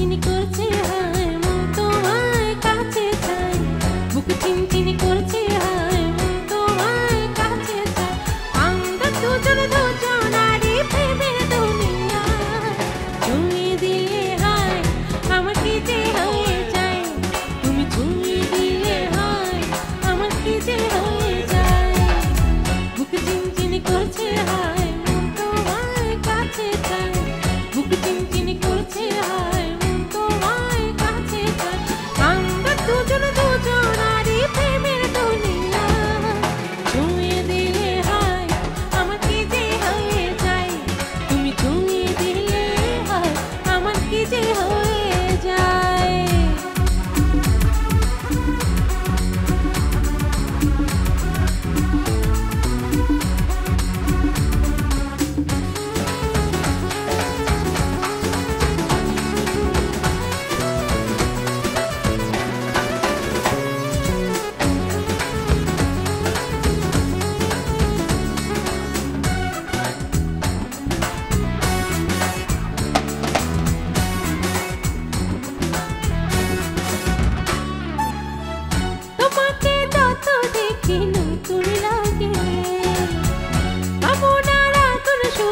Kini kurci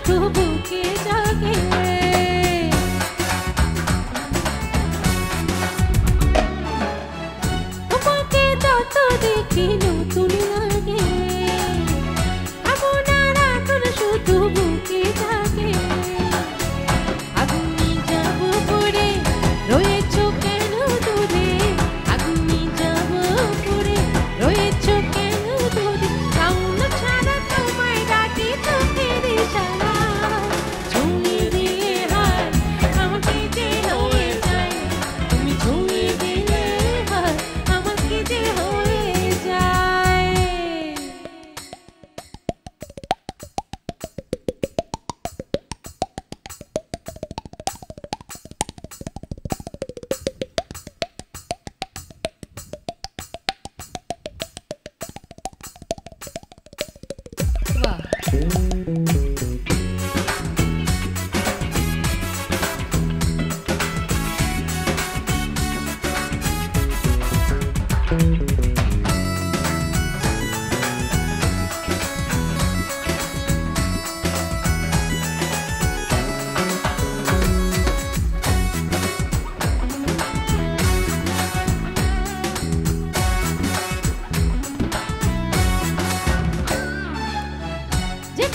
আগুন Tschüss.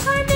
I'm